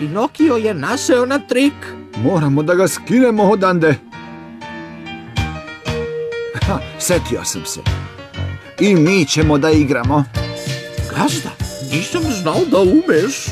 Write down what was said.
Pinokio je naseo na trik. Moramo da ga skinemo odande. Ha, setio sam se. I mi ćemo da igramo. Gazda, nisam znao da umeš.